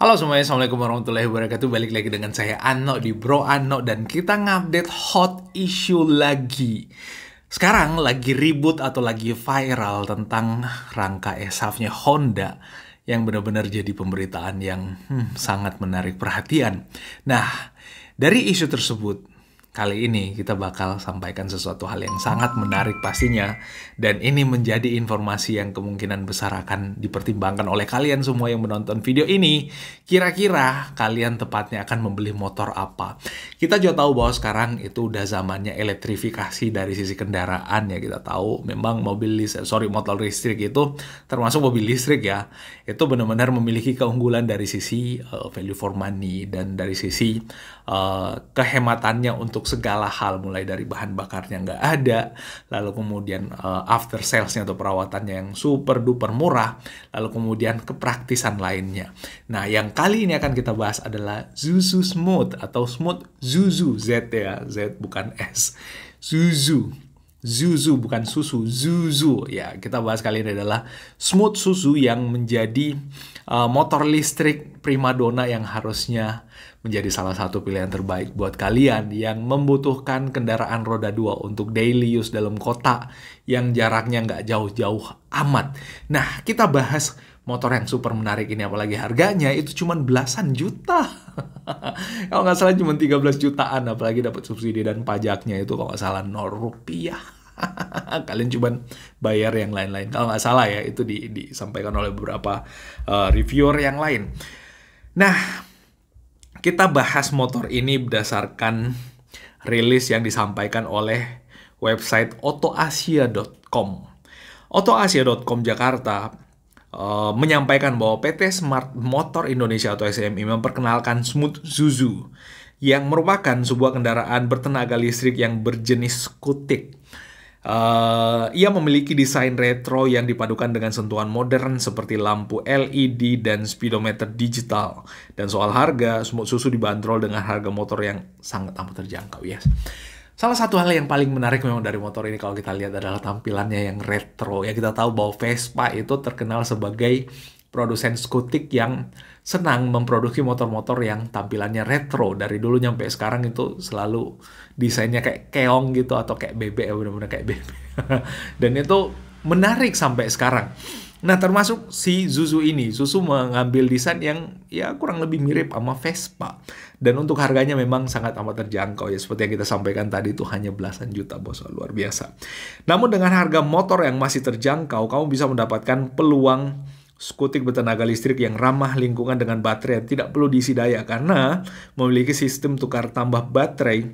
Halo semuanya, Assalamualaikum warahmatullahi wabarakatuh. Balik lagi dengan saya Ano di Bro Ano Dan kita ngupdate hot issue lagi. Sekarang lagi ribut atau lagi viral tentang rangka ESAF-nya Honda Yang benar-benar jadi pemberitaan yang hmm, sangat menarik perhatian. Nah, dari isu tersebut Kali ini kita bakal sampaikan sesuatu hal yang sangat menarik pastinya dan ini menjadi informasi yang kemungkinan besar akan dipertimbangkan oleh kalian semua yang menonton video ini. Kira-kira kalian tepatnya akan membeli motor apa? Kita juga tahu bahwa sekarang itu udah zamannya elektrifikasi dari sisi kendaraan ya kita tahu memang mobil listrik, sorry motor listrik itu termasuk mobil listrik ya itu benar-benar memiliki keunggulan dari sisi uh, value for money dan dari sisi uh, kehematannya untuk segala hal mulai dari bahan bakarnya nggak ada lalu kemudian uh, after salesnya atau perawatannya yang super duper murah lalu kemudian kepraktisan lainnya. Nah yang kali ini akan kita bahas adalah Zuzu Smooth atau Smooth Zuzu Z ya Z bukan S. Zuzu. Zuzu bukan susu, Zuzu. Ya, kita bahas kali ini adalah smooth susu yang menjadi uh, motor listrik primadona yang harusnya menjadi salah satu pilihan terbaik buat kalian yang membutuhkan kendaraan roda dua untuk daily use dalam kota yang jaraknya nggak jauh-jauh amat. Nah, kita bahas motor yang super menarik ini apalagi harganya itu cuma belasan juta. kalau nggak salah cuma 13 jutaan apalagi dapat subsidi dan pajaknya itu kalau nggak salah 0 rupiah. Kalian cuma bayar yang lain-lain. Kalau nggak salah ya itu di, disampaikan oleh beberapa uh, reviewer yang lain. Nah, kita bahas motor ini berdasarkan rilis yang disampaikan oleh website otoasia.com. Otoasia.com Jakarta uh, menyampaikan bahwa PT Smart Motor Indonesia atau SMI memperkenalkan Smooth Zuzu yang merupakan sebuah kendaraan bertenaga listrik yang berjenis skutik. Uh, ia memiliki desain retro yang dipadukan dengan sentuhan modern seperti lampu LED dan speedometer digital. Dan soal harga, Smooth Susu dibanderol dengan harga motor yang sangat amat terjangkau, yes. Salah satu hal yang paling menarik memang dari motor ini kalau kita lihat adalah tampilannya yang retro. Ya kita tahu bahwa Vespa itu terkenal sebagai produsen skutik yang senang memproduksi motor-motor yang tampilannya retro dari dulu nyampe sekarang itu selalu desainnya kayak keong gitu atau kayak bebek ya benar-benar kayak bebek dan itu menarik sampai sekarang Nah, termasuk si Zuzu ini. Zuzu mengambil desain yang ya kurang lebih mirip sama Vespa. Dan untuk harganya memang sangat amat terjangkau ya. Seperti yang kita sampaikan tadi itu hanya belasan juta bos. Luar biasa. Namun dengan harga motor yang masih terjangkau, kamu bisa mendapatkan peluang skutik bertenaga listrik yang ramah lingkungan dengan baterai yang tidak perlu diisi daya karena memiliki sistem tukar tambah baterai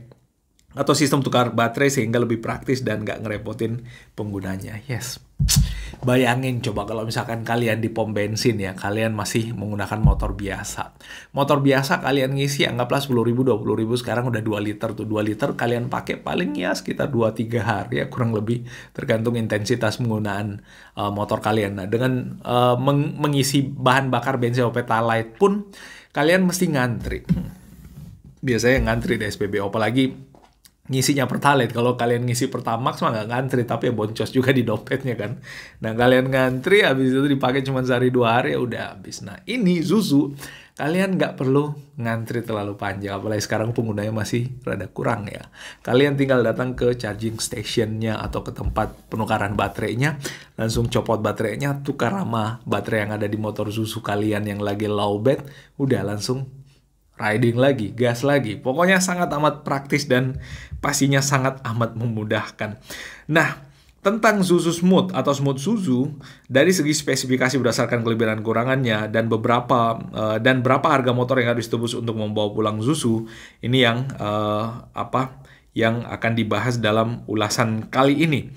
atau sistem tukar baterai sehingga lebih praktis dan nggak ngerepotin penggunanya. Yes. Bayangin coba kalau misalkan kalian di pom bensin ya, kalian masih menggunakan motor biasa. Motor biasa kalian ngisi anggaplah 10 ribu, 20 ribu, sekarang udah 2 liter tuh. 2 liter kalian pakai paling ya sekitar 2-3 hari ya, kurang lebih tergantung intensitas penggunaan uh, motor kalian. Nah, dengan uh, meng mengisi bahan bakar bensin atau petalite pun kalian mesti ngantri. Biasanya ngantri di SPBU, apalagi ngisinya pertalite. Kalau kalian ngisi pertamax mah nggak ngantri, tapi ya boncos juga di dompetnya kan. Nah kalian ngantri, habis itu dipakai cuma sehari dua hari ya udah habis. Nah ini Zuzu, kalian nggak perlu ngantri terlalu panjang, apalagi sekarang penggunanya masih rada kurang ya. Kalian tinggal datang ke charging stationnya atau ke tempat penukaran baterainya, langsung copot baterainya, tukar sama baterai yang ada di motor Zuzu kalian yang lagi low bed, udah langsung riding lagi, gas lagi. Pokoknya sangat amat praktis dan pastinya sangat amat memudahkan. Nah, tentang Zuzu Smooth atau Smooth Zuzu dari segi spesifikasi berdasarkan kelebihan kurangannya dan beberapa uh, dan berapa harga motor yang harus ditebus untuk membawa pulang Zuzu ini yang uh, apa yang akan dibahas dalam ulasan kali ini.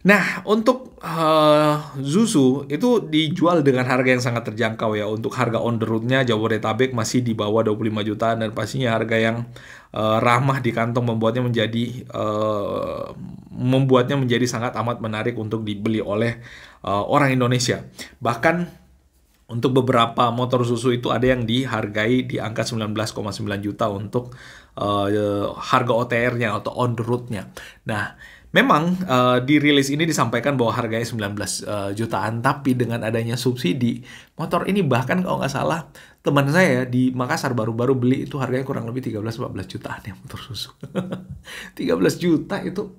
Nah, untuk uh, Zuzu itu dijual dengan harga yang sangat terjangkau ya. Untuk harga on the road-nya Jabodetabek masih di bawah 25 jutaan dan pastinya harga yang uh, ramah di kantong membuatnya menjadi uh, membuatnya menjadi sangat amat menarik untuk dibeli oleh uh, orang Indonesia. Bahkan untuk beberapa motor susu itu ada yang dihargai di angka 19,9 juta untuk uh, harga OTR-nya atau on the road-nya. Nah, Memang uh, di rilis ini disampaikan bahwa harganya 19 uh, jutaan, tapi dengan adanya subsidi, motor ini bahkan kalau nggak salah teman saya di Makassar baru-baru beli itu harganya kurang lebih 13-14 jutaan ya motor susu. 13 juta itu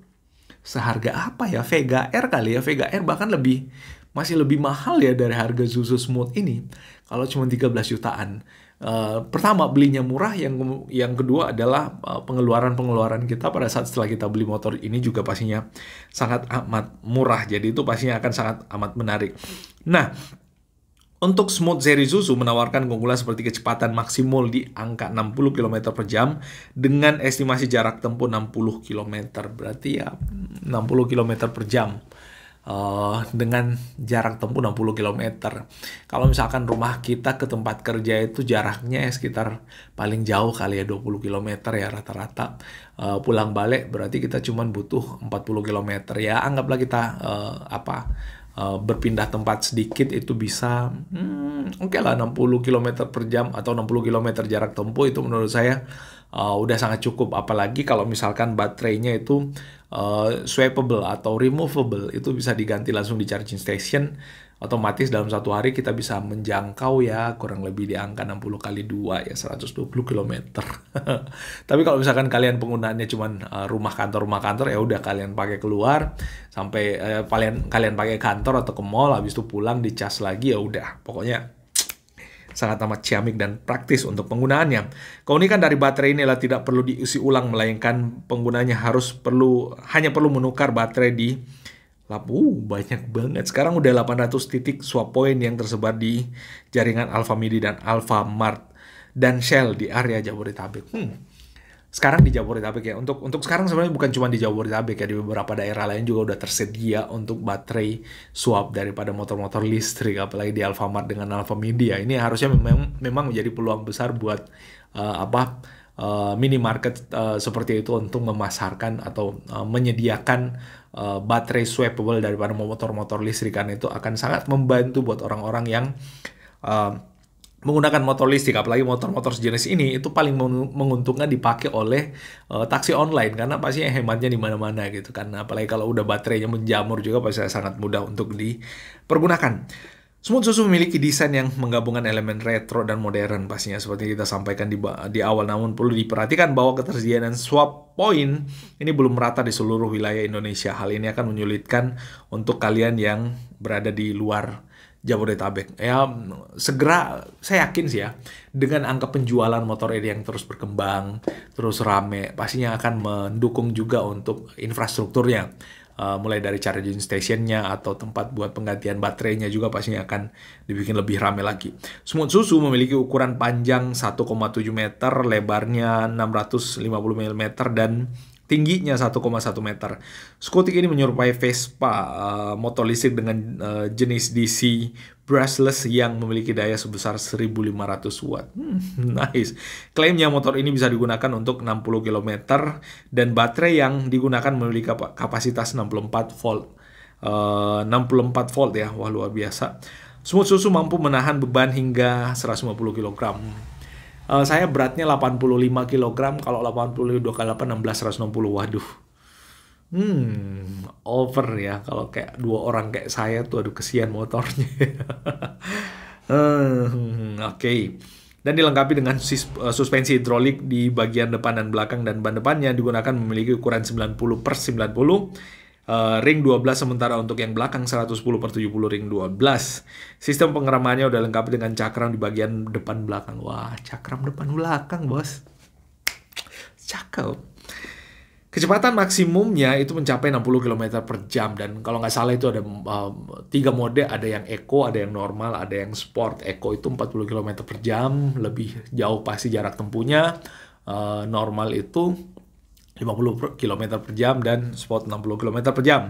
seharga apa ya? Vega R kali ya, Vega R bahkan lebih masih lebih mahal ya dari harga Suzu Smooth ini. Kalau cuma 13 jutaan. Uh, pertama belinya murah, yang yang kedua adalah uh, pengeluaran-pengeluaran kita pada saat setelah kita beli motor ini juga pastinya sangat amat murah. Jadi itu pastinya akan sangat amat menarik. Nah, untuk Smooth seri Suzu menawarkan keunggulan seperti kecepatan maksimal di angka 60 km per jam dengan estimasi jarak tempuh 60 km. Berarti ya 60 km per jam uh, dengan jarak tempuh 60 km. Kalau misalkan rumah kita ke tempat kerja itu jaraknya ya sekitar paling jauh kali ya 20 km ya rata-rata. Uh, pulang balik berarti kita cuma butuh 40 km ya anggaplah kita uh, apa uh, berpindah tempat sedikit itu bisa hmm, oke okay lah 60 km per jam atau 60 km jarak tempuh itu menurut saya uh, udah sangat cukup. Apalagi kalau misalkan baterainya itu uh, swappable atau removable itu bisa diganti langsung di charging station. Otomatis dalam satu hari kita bisa menjangkau ya kurang lebih di angka 60 kali 2 ya 120 km. Tapi kalau misalkan kalian penggunaannya cuma uh, rumah kantor rumah kantor ya udah kalian pakai keluar sampai uh, kalian kalian pakai kantor atau ke mall habis itu pulang dicas lagi ya udah. Pokoknya sangat amat ciamik dan praktis untuk penggunaannya. Keunikan dari baterai ini adalah tidak perlu diisi ulang melainkan penggunanya harus perlu hanya perlu menukar baterai di lab. Uh, banyak banget. Sekarang udah 800 titik swap point yang tersebar di jaringan Alfamidi dan Alfamart dan Shell di area Jabodetabek. Hmm sekarang di Jabodetabek ya. Untuk untuk sekarang sebenarnya bukan cuma di Jabodetabek ya, di beberapa daerah lain juga udah tersedia untuk baterai swap daripada motor-motor listrik apalagi di Alfamart dengan Alfamedia. Ini harusnya memang memang menjadi peluang besar buat uh, apa uh, minimarket uh, seperti itu untuk memasarkan atau uh, menyediakan uh, baterai swappable daripada motor-motor listrik kan itu akan sangat membantu buat orang-orang yang uh, menggunakan motor listrik apalagi motor-motor sejenis ini itu paling menguntungkan dipakai oleh uh, taksi online karena pasti hematnya di mana-mana gitu kan apalagi kalau udah baterainya menjamur juga pasti sangat mudah untuk dipergunakan. Smooth Susu memiliki desain yang menggabungkan elemen retro dan modern pastinya seperti kita sampaikan di, di awal namun perlu diperhatikan bahwa ketersediaan swap point ini belum merata di seluruh wilayah Indonesia. Hal ini akan menyulitkan untuk kalian yang berada di luar Jabodetabek. Ya segera saya yakin sih ya dengan angka penjualan motor ini yang terus berkembang, terus rame, pastinya akan mendukung juga untuk infrastrukturnya. Uh, mulai dari charging stationnya atau tempat buat penggantian baterainya juga pastinya akan dibikin lebih rame lagi. Smooth Susu memiliki ukuran panjang 1,7 meter, lebarnya 650 mm dan tingginya 1,1 meter. Skutik ini menyerupai Vespa uh, motor listrik dengan uh, jenis DC brushless yang memiliki daya sebesar 1500 watt. Hmm, nice. Klaimnya motor ini bisa digunakan untuk 60 km dan baterai yang digunakan memiliki kapasitas 64 volt. Uh, 64 volt ya, wah luar biasa. Smooth susu mampu menahan beban hingga 150 kg. Uh, saya beratnya 85 kg, kalau 82 kali 8 16 160. Waduh. Hmm, over ya kalau kayak dua orang kayak saya tuh aduh kesian motornya. uh, Oke. Okay. Dan dilengkapi dengan eh, suspensi hidrolik di bagian depan dan belakang dan ban depannya digunakan memiliki ukuran 90 per 90 uh, ring 12 sementara untuk yang belakang 110 per 70 ring 12. Sistem pengeremannya udah lengkap dengan cakram di bagian depan belakang. Wah, cakram depan belakang, bos. Cakep. Kecepatan maksimumnya itu mencapai 60 km per jam dan kalau nggak salah itu ada uh, tiga mode, ada yang eco, ada yang normal, ada yang sport. Eco itu 40 km per jam, lebih jauh pasti jarak tempuhnya. Uh, normal itu 50 km per jam dan sport 60 km per jam.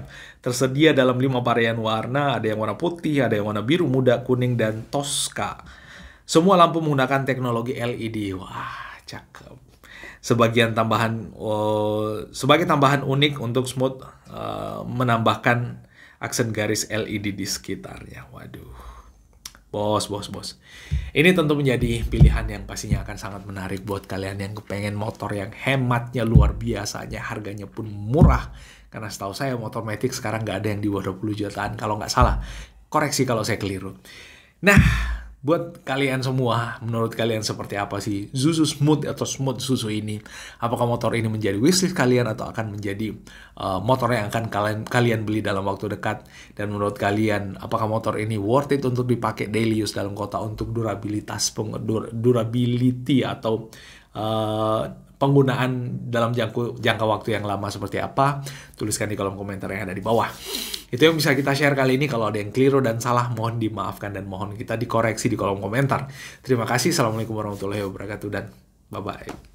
Tersedia dalam 5 varian warna, ada yang warna putih, ada yang warna biru, muda, kuning, dan Tosca. Semua lampu menggunakan teknologi LED. Wah, cakep. Sebagian tambahan, oh, sebagai tambahan unik untuk smooth uh, menambahkan aksen garis LED di sekitarnya. Waduh, Bos, bos, bos. Ini tentu menjadi pilihan yang pastinya akan sangat menarik buat kalian yang kepengen motor yang hematnya luar biasanya, harganya pun murah. Karena setahu saya motor Matic sekarang nggak ada yang di bawah 20 jutaan kalau nggak salah. Koreksi kalau saya keliru. Nah, Buat kalian semua, menurut kalian seperti apa sih Zuzu Smooth atau Smooth Zuzu ini? Apakah motor ini menjadi wishlist kalian atau akan menjadi uh, motor yang akan kalian kalian beli dalam waktu dekat? Dan menurut kalian, apakah motor ini worth it untuk dipakai daily use dalam kota untuk durabilitas durability atau uh, penggunaan dalam jangka, jangka waktu yang lama seperti apa, tuliskan di kolom komentar yang ada di bawah. Itu yang bisa kita share kali ini. Kalau ada yang keliru dan salah, mohon dimaafkan dan mohon kita dikoreksi di kolom komentar. Terima kasih. Assalamualaikum warahmatullahi wabarakatuh dan bye-bye.